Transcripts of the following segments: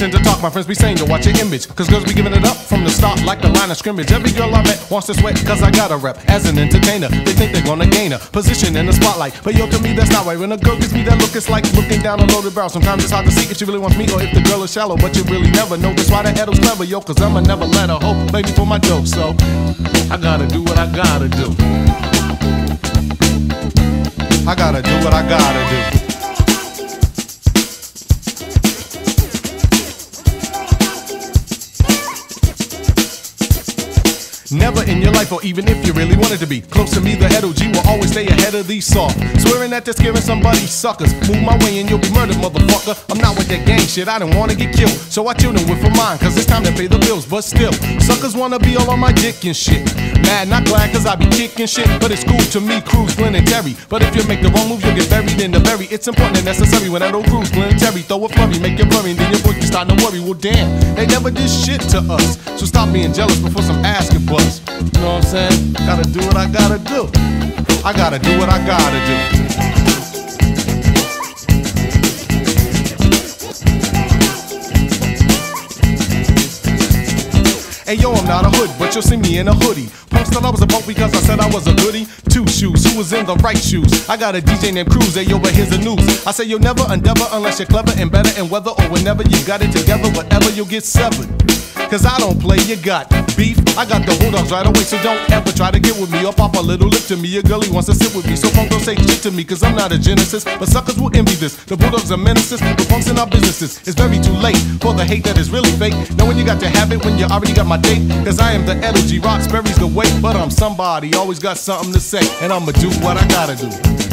tend to talk, my friends be saying, yo, watch your image. Cause girls be giving it up from the start like the line of scrimmage. Every girl I met wants to sweat cause I got a rep as an entertainer. They think they're gonna gain a position in the spotlight. But yo, to me, that's not right. When a girl gives me that look, it's like looking down a loaded barrel. Sometimes it's hard to see if she really wants me or if the girl is shallow. But you really never know. That's why the head clever, yo, cause I'ma never let her hope me for my dope. So I gotta do what I gotta do. I gotta do what I gotta do. Never in your life, or even if you really wanted to be close to me, the head OG will always stay ahead of these soft. Swearing that they're scaring somebody suckers. Move my way and you'll be murdered, motherfucker. I'm not with that gang shit, I don't wanna get killed. So I chilled with for mine, cause it's time to pay the bills. But still, suckers wanna be all on my dick and shit. Mad, not glad, cause I be kicking shit. But it's cool to me, Cruz, Glenn, and Terry. But if you make the wrong move, you'll get buried in the berry. It's important and necessary when I don't cruise, Glenn Terry. Throw a flurry, make flurry, and then your boy can start to worry. Well, damn, they never did shit to us. So stop being jealous before some get bust. You know what I'm saying? Gotta do what I gotta do. I gotta do what I gotta do. Hey yo, I'm not a hood, but you'll see me in a hoodie. Punks thought I was a punk because I said I was a goodie. Two shoes, who was in the right shoes? I got a DJ named Cruz, hey yo, but here's the news. I say you'll never endeavor unless you're clever and better and whether or whenever you got it together, whatever you'll get severed. Cause I don't play, you got beef. I got the bulldogs right away, so don't ever try to get with me or pop a little lip to me. Your girlie wants to sit with me, so punk don't say shit to me, cause I'm not a genesis. But suckers will envy this. The bulldogs are menaces, the punks in our businesses. It's very too late for the hate that is really fake. Knowing you got to have it when you already got my date. Cause I am the energy, Roxbury's the weight. But I'm somebody, always got something to say. And I'ma do what I gotta do.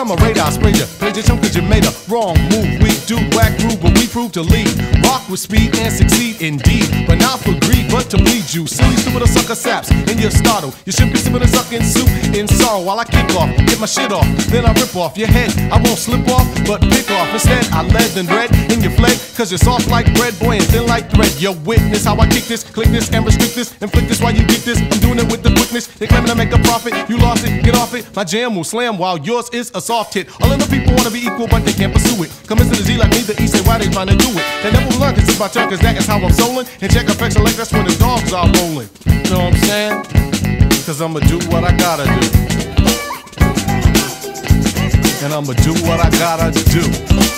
I'm a radar sprayer. Played your chunk cause you made a wrong move. We do whack groove, but we prove to lead. Rock with speed and succeed indeed. But not for greed, but to bleed you. Silly stupid a sucker saps and you're startled. You should be sipping a sucking soup in sorrow while I kick off. Get my shit off, then I rip off your head. I won't slip off, but pick off. Instead, I led and red in your fled. Cause you're soft like bread, boy, and thin like thread. Your witness how I kick this, click this, and restrict this. Inflict this while you get this. I'm doing it with the quickness. They're claiming to make a profit. You lost it, it. My jam will slam while yours is a soft hit. All of the people wanna be equal, but they can't pursue it. Come into the Z like me, the E say why they trying to do it. They never learn cause it's my turn, cause that is how I'm soling. And check effects like that's when the dogs are rolling. You know what I'm saying? Cause I'ma do what I gotta do. And I'ma do what I gotta do.